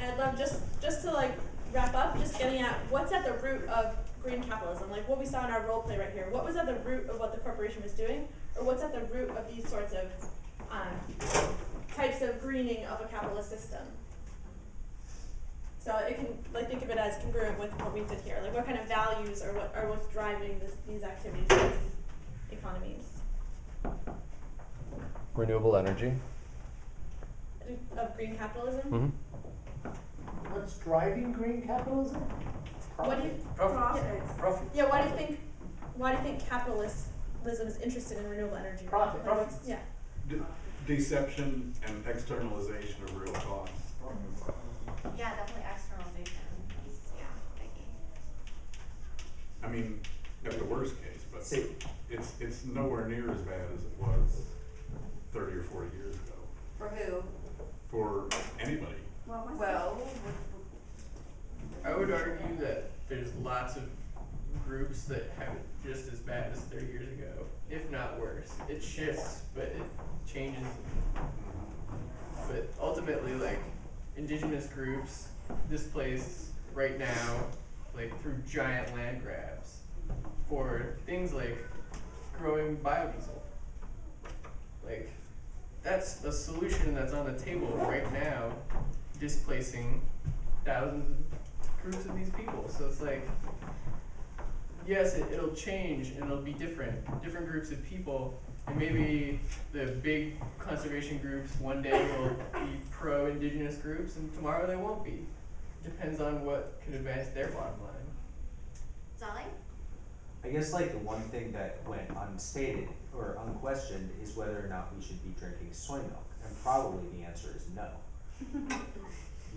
And I'd love just just to like wrap up, just getting at what's at the root of green capitalism, like what we saw in our role play right here. What was at the root of what the corporation was doing, or what's at the root of these sorts of um, types of greening of a capitalist system? So it can like think of it as congruent with what we did here. Like what kind of values are what are what's driving this, these activities, these economies Renewable energy. of green capitalism. Mm-hmm. What's driving green capitalism? What do you Profit. yeah, Profit. yeah, why do you think why do you think capitalism is interested in renewable energy? Profit, Like, what's- Yeah. De- Deception and externalization of real costs. Yeah, definitely externalization. Is, yeah, biggie. I mean, at the worst case, but See, it's, it's nowhere near as bad as it was thirty or forty years ago For who? for anybody. Well, I would argue that there's lots of groups that have it just as bad as 30 years ago, if not worse. It shifts, but it changes. But ultimately, like, indigenous groups displaced right now, like, through giant land grabs for things like growing biodiesel. Like, that's a solution that's on the table right now, displacing thousands of groups of these people. So it's like, yes, it, it'll change and it'll be different, different groups of people. And maybe the big conservation groups one day will be pro indigenous groups and tomorrow they won't be. Depends on what can advance their bottom line. Zolly? I guess like the one thing that went unstated or unquestioned is whether or not we should be drinking soy milk, and probably the answer is no.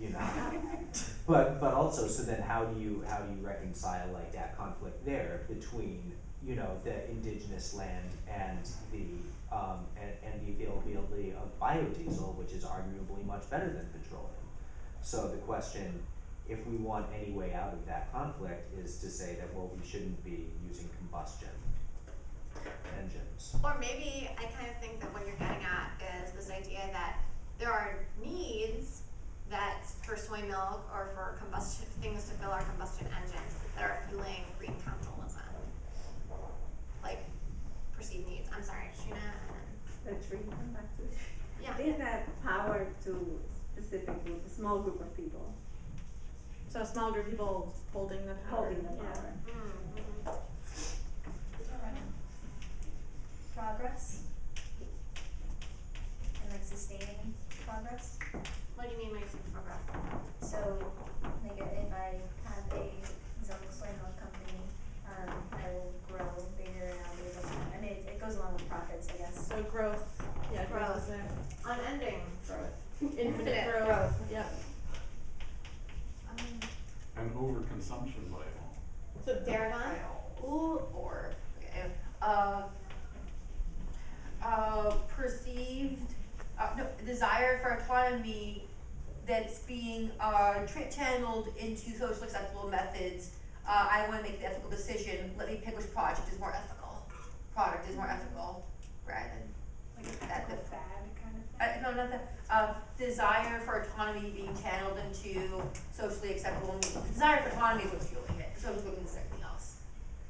You know, but but also, so then how do you how do you reconcile like that conflict there between you know the indigenous land and the um and, and the availability of biodiesel, which is arguably much better than petroleum. So the question, if we want any way out of that conflict, is to say that, well, we shouldn't be using combustion engines. Or maybe I kind of think that what you're getting at is this idea that there are needs that for soy milk or for combustion things to fill our combustion engines that are fueling green capitalism. Like perceived needs. I'm sorry, Sheena and Let's read them back to then yeah. They have power to specific group, a small group of people So a small group of people holding the power. holding the yeah. power. Mm-hmm. progress and like sustaining progress. What do you mean when you say progress? So like if I have a some soy milk company, um, I will grow bigger and I'll be able to, I mean, it, it goes along with profits, I guess. So growth, yeah, growth is Growth. there. Unending growth. Infinite, Infinite growth. growth. Yep. Um, And overconsumption by all. So Darragon? Ooh, or, uh, uh, perceived, uh, no, desire for autonomy that's being, uh, tra- channeled into socially acceptable methods. Uh, I wanna make the ethical decision, let me pick which project is more ethical, product is more ethical, rather than, Like That- a fad kind of uh, no, not that, uh, desire for autonomy being channeled into socially acceptable means. Desire for autonomy is what's fueling it, social movement is everything else.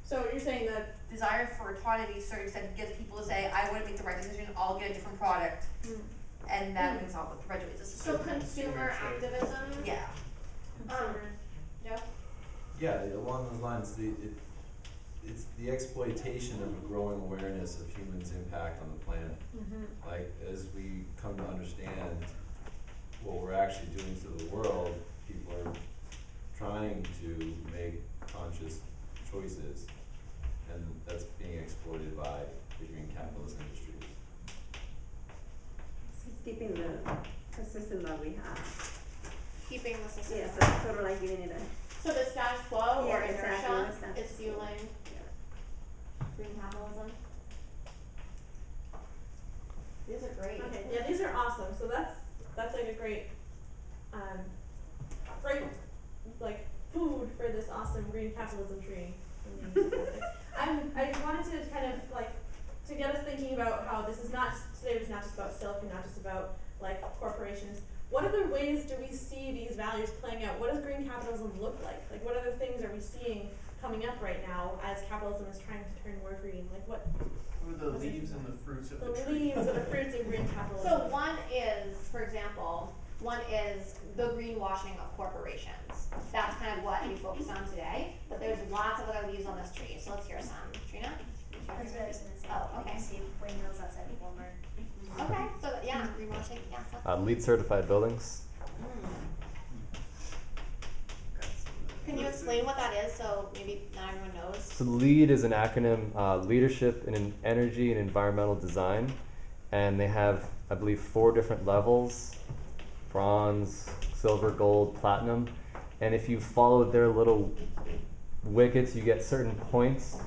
so you're saying that desire for autonomy to a certain extent gets people to say, I want to make the right decision, I'll get a different product, mm, and that means all perpetuates the So system. consumer activism? Yeah. consumer. Joe? Yeah, along those lines, the, it, it's the exploitation of a growing awareness of humans' impact on the planet. Mhm. Like, as we come to understand what we're actually doing to the world, people are trying to make conscious choices, and that's being exploited by the green capitalist industries. It's keeping the, the system that we have. Keeping the system. Yeah, so it's sort of like giving it a, So the status quo or Yeah, exactly, inertia the status is fueling green capitalism? These are great. Okay, yeah, these are awesome. So that's that's like a great, um, great like food for this awesome green capitalism tree. I'm I wanted to kind of like to get us thinking about how this is not today was not just about silicon, not just about like corporations. What other ways do we see these values? values playing out, what does green capitalism look like? Like, what other things are we seeing coming up right now as capitalism is trying to turn more green? Like, what Who are the leaves and the fruits of the the tree? leaves of the fruits of green capitalism? So one is, for example, one is the greenwashing of corporations. That's kind of what we focus on today, but there's lots of other leaves on this tree, so let's hear some. Trina? That's what I was gonna say. Oh, You okay. can see windmills outside of Walmart. Okay, so yeah, greenwashing, yeah, so. Uh, LEED certified buildings. Can you explain what that is, so maybe not everyone knows? So LEED is an acronym, uh, Leadership in Energy and Environmental Design, and they have, I believe, four different levels: bronze, silver, gold, platinum. And if you follow their little wickets, you get certain points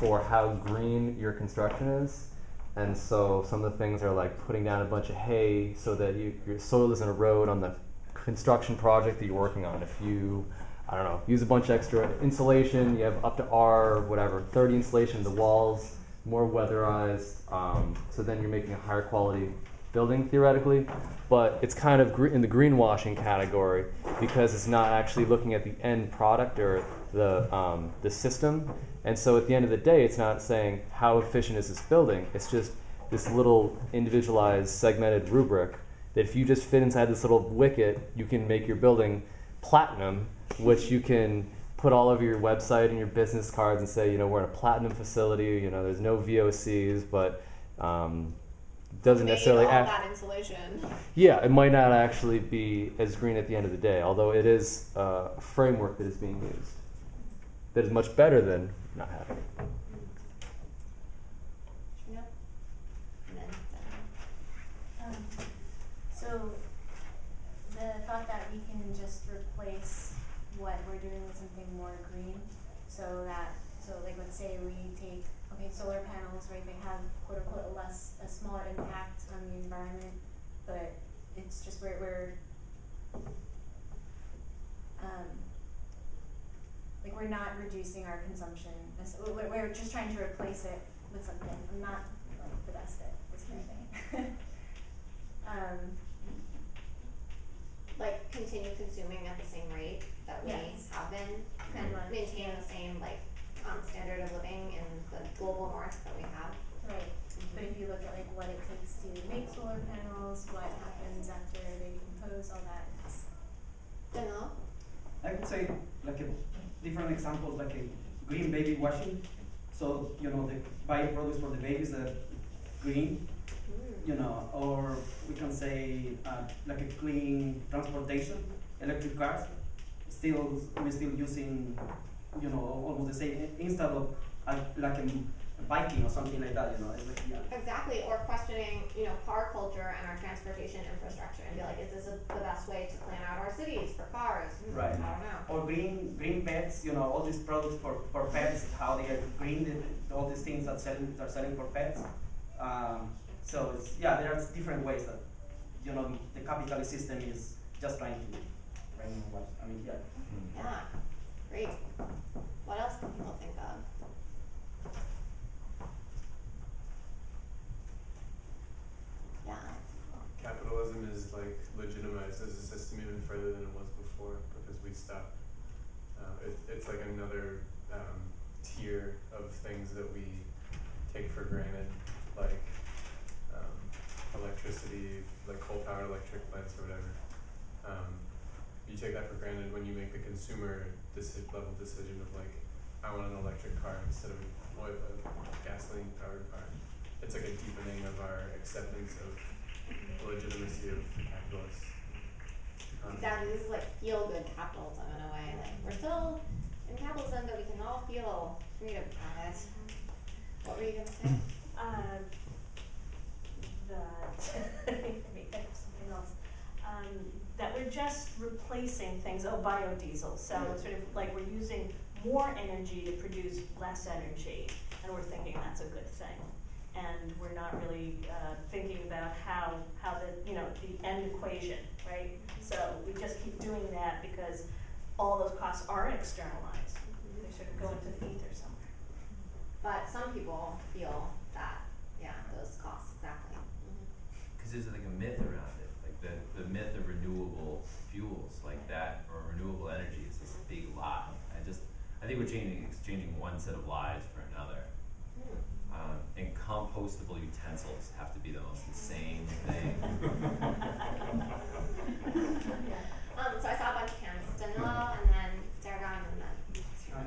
for how green your construction is. And so some of the things are like putting down a bunch of hay so that you, your soil doesn't erode on the construction project that you're working on. If you, I don't know, use a bunch of extra insulation, you have up to R, whatever, 30 insulation the walls, more weatherized. Um, so then you're making a higher quality building theoretically. But it's kind of in the greenwashing category because it's not actually looking at the end product or the, um, the system. And so at the end of the day, it's not saying how efficient is this building. It's just this little individualized, segmented rubric that if you just fit inside this little wicket, you can make your building platinum, which you can put all over your website and your business cards and say, you know, we're in a platinum facility. You know, there's no VOCs, but um, doesn't necessarily act. that insulation. Yeah, it might not actually be as green at the end of the day, although it is a framework that is being used that is much better than not having it. Trina? Um, so the thought that we can just replace what we're doing with something more green, so that so like let's say we take okay solar panels right they have quote unquote a less a smaller impact on the environment, but it's just where we're um, like we're not reducing our consumption. We're, we're just trying to replace it with something. I'm not like the best at describing. um, like continue consuming at the same rate that we Yes. have been Pretty and much. maintain the same like um, standard of living in the global north that we have. right. But if you look at like what it takes to make solar panels, what happens after they decompose, all that, it's Daniela? I would say like a different examples like a green baby washing. So you know the byproducts for the babies are green, you know, or we can say uh, like a clean transportation, electric cars. Still, we're still using, you know, almost the same instead of uh, like a, biking or something like that. You know, it's like, yeah. Exactly, or questioning, you know, car culture and our transportation infrastructure and be like, is this a, the best way to plan out our cities for cars? Hmm, Right. I don't know. or green green pets, you know, all these products for, for pets, how they are green, the- all these things that selling are selling for pets. Um, so it's, yeah, there are different ways that you know the capitalist system is just trying to bring what I mean, yeah. Yeah, great. What else can people think of? Yeah. Capitalism is like legitimized as a system even further than it was before because we stopped. Uh, it, it's like another um, tier of things that we take for granted, like um, electricity, like coal-powered electric plants or whatever. Um, you take that for granted when you make the consumer deci- level decision of like, I want an electric car instead of a, gasoline-powered car. It's like a deepening of our acceptance of legitimacy of the capitalist economy. Exactly, this is like feel-good capitalism in a way, like, we're still in capitalism, but we can all feel freedom from it. What were you gonna say? Um, that, wait, that was something else. Um, that we're just replacing things, oh, biodiesel, so it's sort of like we're using more energy to produce less energy, and we're thinking that's a good thing and we're not really uh, thinking about how, how the, you know, the end equation, right? So we just keep doing that because all those costs are externalized. They sort of go into the ether somewhere. But some people feel that, yeah, those costs, exactly. Because there's like a myth around it, like the, the myth of renewable fuels like that, or renewable energy is this big lie. I just, I think we're changing, exchanging one set of lies compostable utensils have to be the most insane thing. Um, so I saw a bunch of cans, Danilo and then Dargon and then.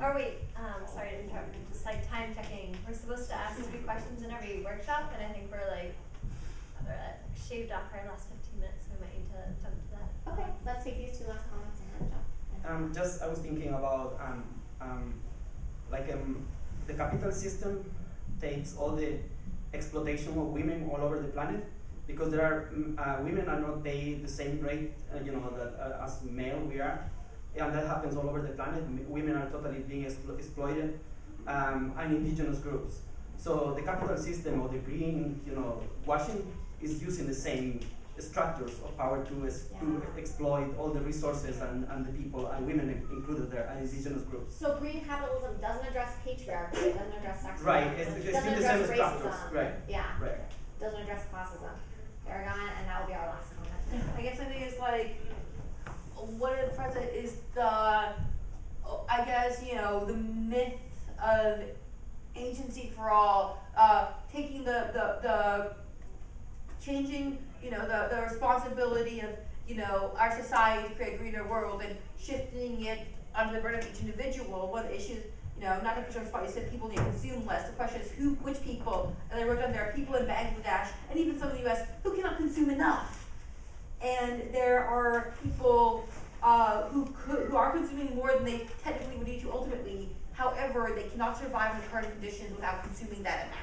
Or wait, um, sorry to interrupt, I'm just like time checking, we're supposed to ask three questions in every workshop, and I think we're like, uh, shaved off our last fifteen minutes, we might need to jump to that. Okay, let's take these two last comments and then jump. Um, just I was thinking about um, um, like um, the capital system takes all the exploitation of women all over the planet because there are mm, uh, women are not paid the same rate uh, you know that uh, as male we are and that happens all over the planet. M- women are totally being explo- exploited um, and indigenous groups. So the capital system or the green you know washing is using the same structures of power to, to exploit all the resources and, and the people and women included there and indigenous groups. So green capitalism doesn't address patriarchy, it doesn't address sexism. Right, it's- it's doesn't still the same address racism, right, Yeah. right. Doesn't address classism. Aragon, and that will be our last comment. I guess my thing is like, what at present is the, oh, I guess, you know, the myth of agency for all, uh, taking the, the, the, changing, you know, the, the responsibility of, you know, our society to create a greener world and shifting it onto the burden of each individual. One of the issues, you know, not push on you said people need to consume less. The question is who, which people, and I wrote down there are people in Bangladesh and even some in the US who cannot consume enough. And there are people uh, who could, who are consuming more than they technically would need to ultimately. However, they cannot survive in the current conditions without consuming that amount.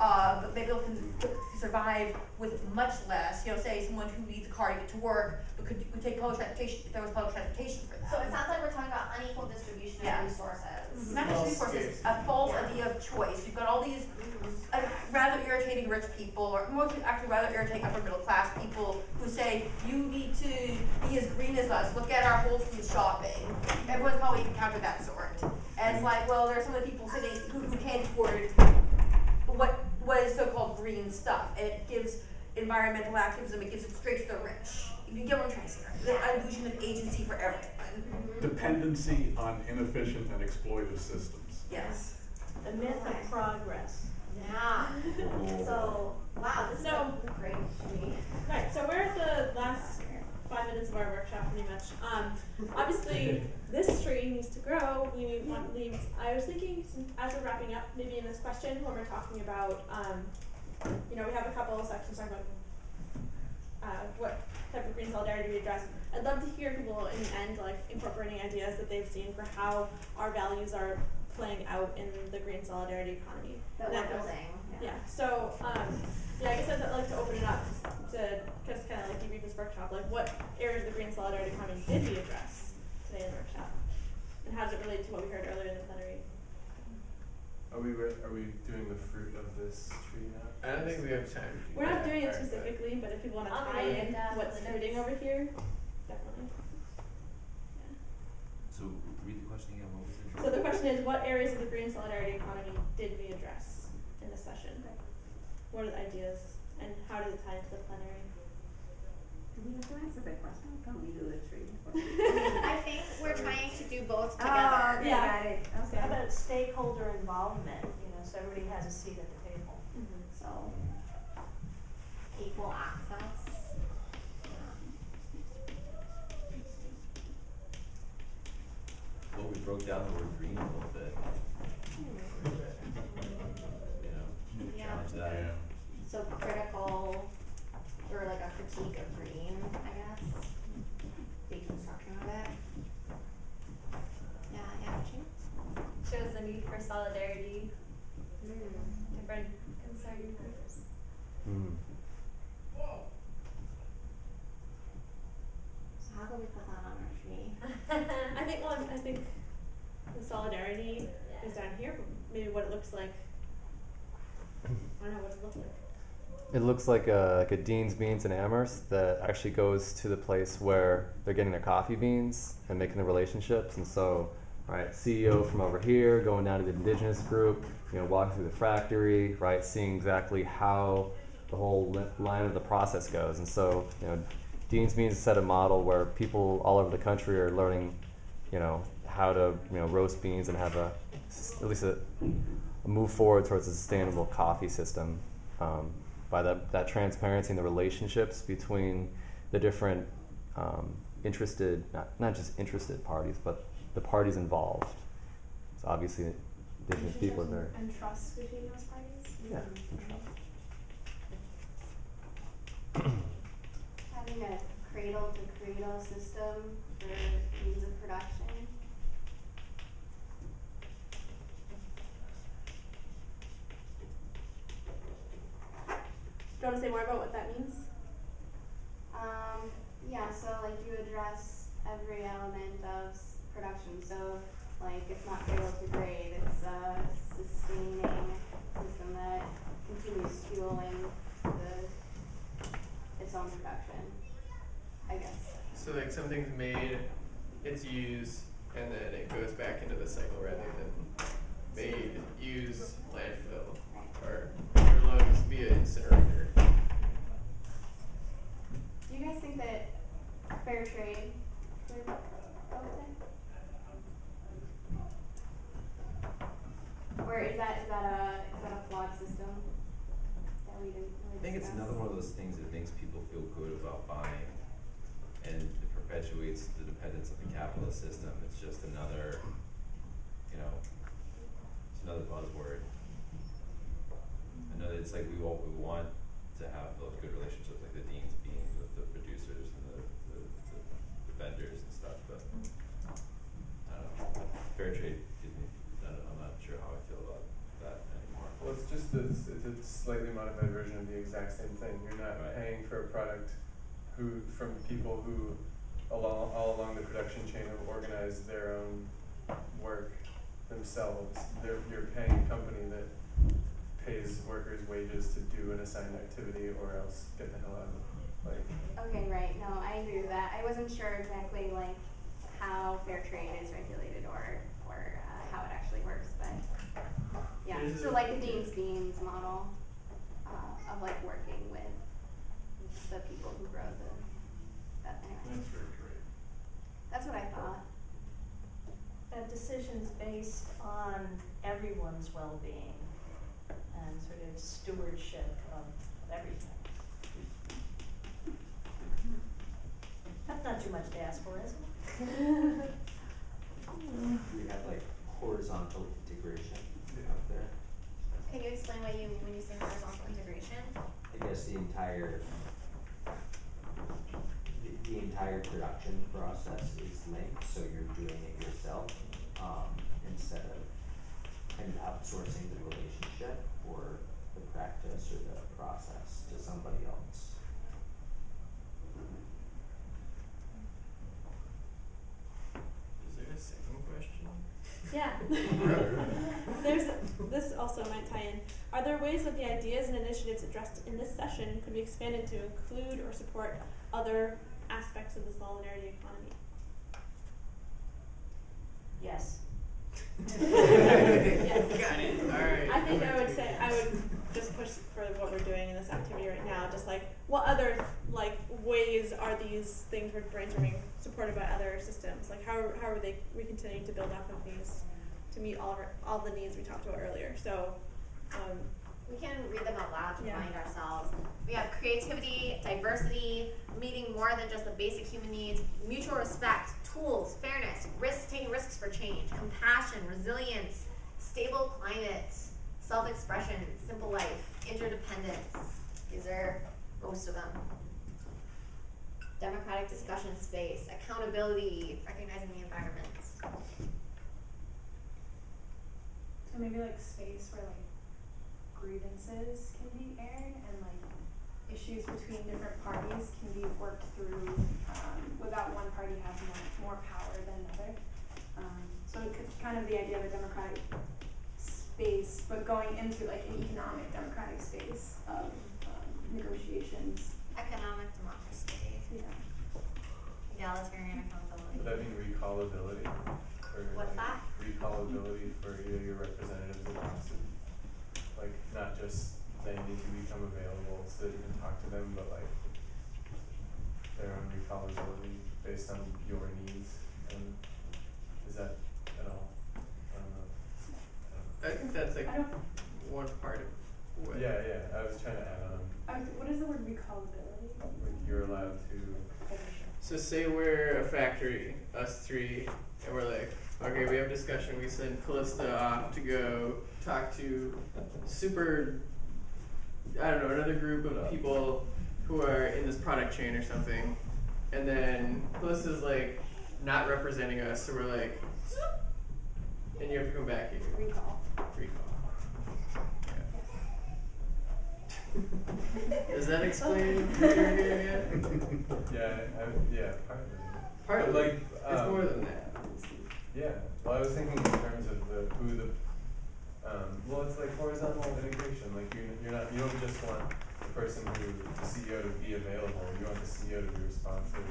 Uh, but maybe they can survive with much less. You know, say someone who needs a car to get to work, but could, could take public transportation if there was public transportation for them. So it sounds like we're talking about unequal distribution Yeah. of resources. Not just resources, a false Yeah. idea of choice. You've got all these uh, rather irritating rich people, or mostly actually rather irritating upper middle class people who say, you need to be as green as us, look at our Whole Foods shopping. Everyone's probably encountered that sort. And it's like, well, there are some of the people sitting who, who can't afford what, what is so-called green stuff. And it gives environmental activism, it gives it straight to the rich. You get what I'm trying to say? The illusion of agency for everyone. Dependency on inefficient and exploitive systems. Yes. The myth of progress. Yeah. So, wow, this is So- a great. Right, so we're at the last five minutes of our workshop pretty much. Um, obviously, this tree needs to grow. Leaves. I was thinking, since- as we're wrapping up, maybe in this question, when we're talking about, um, you know, we have a couple of sections talking about uh, what type of green solidarity we address. I'd love to hear people in the end, like incorporating ideas that they've seen for how our values are playing out in the green solidarity economy. That And we're goes- building, Yeah. So, um, yeah, I guess I'd like to open it up to just kind of like debrief this workshop. Like, what areas of the green solidarity economy did we address today in the workshop, and how does it relate to what we heard earlier in the plenary? Are we re- are we doing the fruit of this tree now? I don't think we have time to do We're not that. doing it Alright, specifically, but if people want to I'll tie write it in down what's for the fruiting notes. over here, definitely. So read the question again, what was it? So the question is, what areas of the green solidarity economy did we address in this session? What are the ideas, and how does it tie into the plenary? Do we have to answer that question? Can we do the tree? I think we're trying to do both Oh, together. okay, got it, So okay. how about stakeholder involvement, you know, so everybody has a seat at the table? So, equal access. Um, Well, we broke down the word green a little bit. You know, Yeah. challenge that. So critical, or like a critique of green, I guess. Deconstruction of it. Yeah, yeah, James? Shows the need for solidarity, Mm. different concern groups. Hmm. So how can we put that on our tree? I think, well, I think the solidarity is down here, maybe what it looks like. I don't know what it looks like. It looks like a, like a Dean's Beans in Amherst that actually goes to the place where they're getting their coffee beans and making the relationships. And so, right, CEO from over here going down to the indigenous group, you know, walking through the factory, right, seeing exactly how the whole line of the process goes. And so, you know, Dean's Beans set a model where people all over the country are learning you know, how to you know roast beans and have a at least a, a move forward towards a sustainable coffee system um, by that that transparency and the relationships between the different um, interested not not just interested parties but the parties involved. So obviously, indigenous people are very And trust between those parties? yeah. Having a cradle to cradle system you want to say more about what that means? Um, yeah, so like you address every element of s- production, so like it's not cradle to grave, it's a sustaining system that continues fueling the, its own production, I guess. So like something's made, it's used, and then it goes back into the cycle rather than made, used, landfill, or lugs via incinerator. Do you guys think that fair trade would help with it? Or is that, is that a, is that a flawed system that we didn't really I think it's discuss? another one of those things that makes people feel good about buying and it perpetuates the dependence of the capitalist system. It's just another, you know, it's another buzzword. I know that it's like we all, we want to have those good relationships like the Dean's Beans with the producers and the, the, the, the vendors and stuff, but I don't know, fair trade gives me, I'm not sure how I feel about that anymore. Well, it's just a, it's it's a slightly modified version of the exact same thing. You're not Right. paying for a product who, from people who along, all along the production chain have organized their own work themselves. They're, you're paying a company that pays workers wages to do an assigned activity or else get the hell out of it. Like, Okay, right, no, I agree with that. I wasn't sure exactly like how fair trade is regulated or, or uh, how it actually works, but yeah, There's so like the Dean's Beans model, uh, of like working with the people who grow the, that, anyway, That's very great. that's what I thought. A decision's based on everyone's well-being and sort of stewardship of everything. That's not too much to ask for, is it? We have like horizontal integration out there. Can you explain what you mean when you say horizontal integration? I guess the entire, the, the entire production process is linked, so you're doing it yourself, um, instead of kind of outsourcing the relationship or the practice or the process to somebody else. Is there a second question? Yeah. There's, this also might tie in. Are there ways that the ideas and initiatives addressed in this session could be expanded to include or support other aspects of the solidarity economy? Yes. Yes. Got it, alright. I think I would say, I would just push for what we're doing in this activity right now, just like, what other, like, ways are these things we're brainstorming supported by other systems? Like, how, how are they, we continuing to build off of these to meet all our, all the needs we talked about earlier? So, um, We can read them out loud to Yeah. remind ourselves. We have creativity, diversity, meeting more than just the basic human needs, mutual respect, tools, fairness, risk taking risks for change, compassion, resilience, stable climate, self-expression, simple life, interdependence. These are most of them. Democratic discussion space, accountability, recognizing the environment. So maybe like space where like grievances can be aired and like issues between different parties can be worked through um, without one party having more, more power than another. Um, so it could kind of the idea of a democratic space, but going into like an economic democratic space of um, negotiations. Economic yeah. Egalitarian accountability. Would that mean recallability? Or What's like that? Recallability for either your representatives or Boston? Like, not just they need to become available so that you can talk to them, but like their own recallability based on your needs. And is that at all? I don't know. I. I think that's like. So say we're a factory, us three, and we're like, okay, we have discussion. We send Callista off to go talk to super, I don't know, another group of people who are in this product chain or something, and then Callista's like not representing us, so we're like, and you have to come back here. That explain what you're doing again? Yeah, I, yeah, partly. Partly. But like, It's um, more than that. Yeah, well, I was thinking in terms of the, who the, um, well, it's like horizontal integration, like you, you're not, you don't just want the person who, the CEO to be available, you want the CEO to be responsive.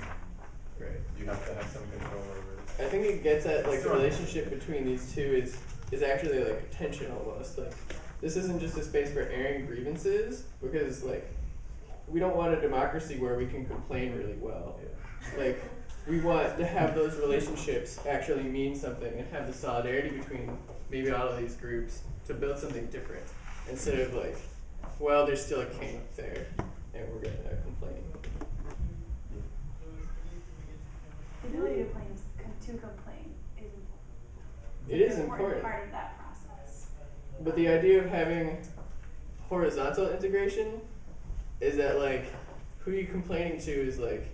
Right. You have to have some control over it. I think it gets at like the relationship between these two is is actually like tension almost. Like this isn't just a space for airing grievances because like we don't want a democracy where we can complain really well. Like we want to have those relationships actually mean something and have the solidarity between maybe all of these groups to build something different instead of like, well, there's still a king up there and we're gonna complain. The ability to complain, to complain is important. It is important. part of that process. But the idea of having horizontal integration is that like who you complaining to is like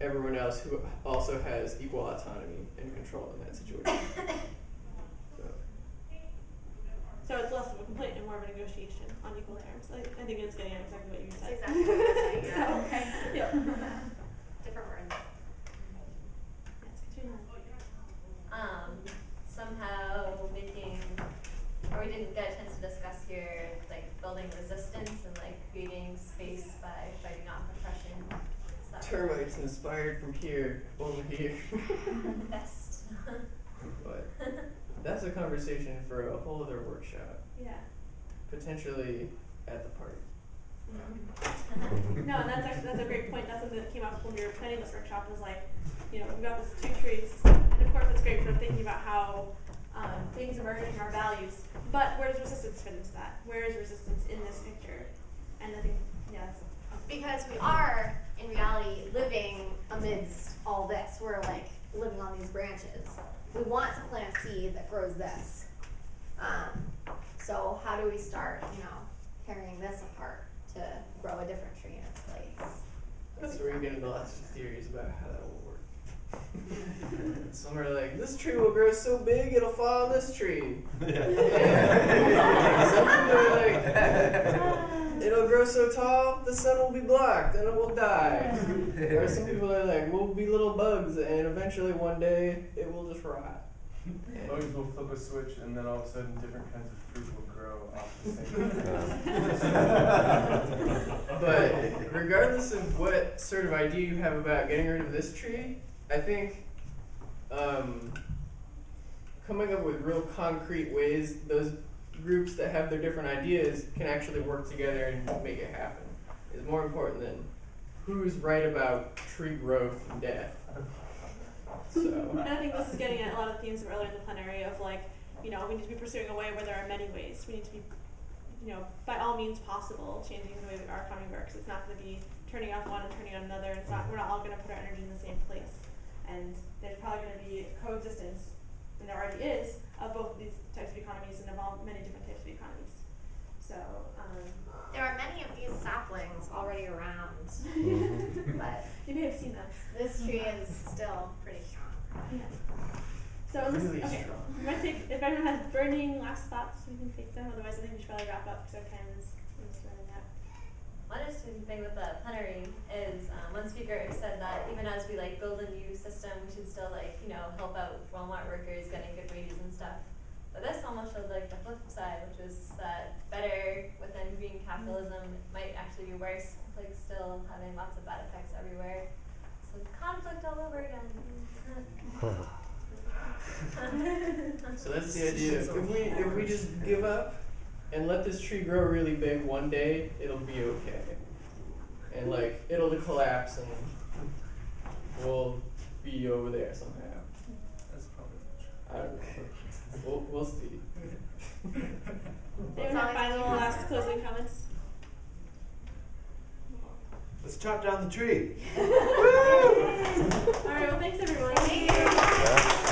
everyone else who also has equal autonomy and control in that situation. So, So it's less of a complaint and more of a negotiation on equal terms. I, I think it's getting at exactly what you That's said. exactly what saying, yeah. So, Okay. yeah. Different words. Yes, Katrina. um, somehow making, or we didn't get a chance to discuss here, like building resistance and like creating space by fighting off oppression. Is termites inspired from here over here. best? but that's a conversation for a whole other workshop, Yeah. potentially at the party. No, and that's actually that's a great point. That's something that came up when we were planning this workshop. Was like, you know, we've got this two trees, and of course it's great for thinking about how um, things emerge in our values. But where does resistance fit into that? Where is resistance in this picture? And I think, yeah, that's Because we are, in reality, living amidst all this. We're like living on these branches. We want to plant a seed that grows this. Um, so how do we start, you know, tearing this apart to grow a different tree in its place? That's where you get into lots of theories about how that will work. Some are like, this tree will grow so big it'll fall on this tree. Some are like, it'll grow so tall the sun will be blocked and it will die. or some people are like, we'll be little bugs and eventually one day it will just rot. Bugs will flip a switch and then all of a sudden different kinds of fruit will grow off the same. But regardless of what sort of idea you have about getting rid of this tree, I think um, coming up with real concrete ways those groups that have their different ideas can actually work together and make it happen is more important than who's right about tree growth and death. So And I think this is getting at a lot of the themes earlier in the plenary of like, you know, we need to be pursuing a way where there are many ways. We need to be, you know, by all means possible, changing the way that our economy works. It's not going to be turning off one and turning on another. It's not. We're not all going to put our energy in the same place. And there's probably going to be coexistence, and there already is, of both these types of economies and of all many different types of economies. So. Um, There are many of these saplings already around, but you may have seen them. this tree is still pretty strong. Yeah. So let's, Really okay. strong. I'm gonna take, if anyone has burning last thoughts, we can take them. Otherwise, I think we should probably wrap up because our time is, is running out. One interesting thing with the plenary is um, one speaker said that even as we like build a new system, we should still like you know help out Walmart workers getting good wages and stuff. But this almost showed like the flip side, which was that better within green capitalism might actually be worse, like still having lots of bad effects everywhere. So it's conflict all over again. So that's the idea. If we if we just give up and let this tree grow really big, one day it'll be okay. And like it'll collapse and we'll be over there somehow. That's probably I don't know. We'll we'll see. Anyone have final last closing comments? Let's chop down the tree. All right, well, thanks everyone. Thank